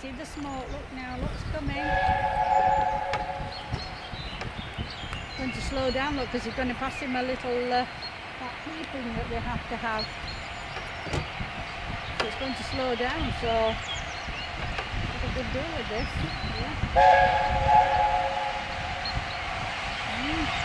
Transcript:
see the smoke. Look now, look's coming. Going to slow down, look, because you're going to pass him a little uh, that thing that we have to have. So it's going to slow down, so what a good deal with this. Yeah. Mm.